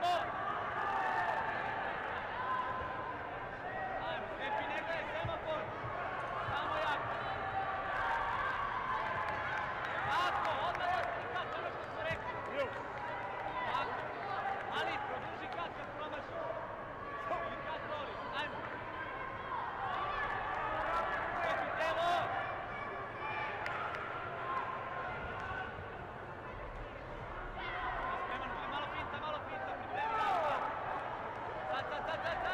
Bible. cut, cut, cut, cut.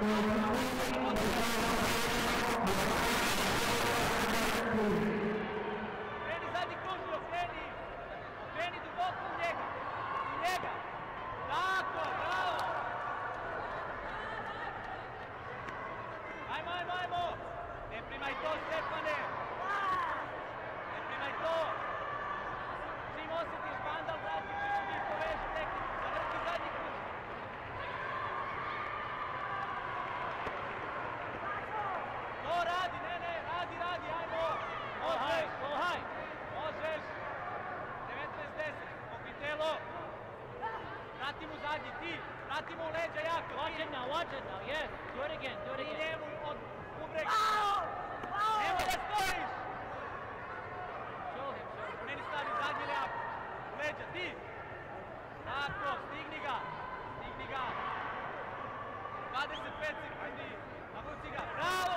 Ajmo, ajmo, ajmo! Ne primaj to, Stefane! Vrati mu zadnji, ti! Vrati mu u leđa jako! Watch it now, watch it now, yes. Do it again, do it again. njemu od bubreg! Nemoj da stojiš! Show him, show him. Meni stavi zadnji ljak! U leđa, ti! Tako, stigni ga! Stigni ga! 25 sekundi! Navuci ga! Bravo,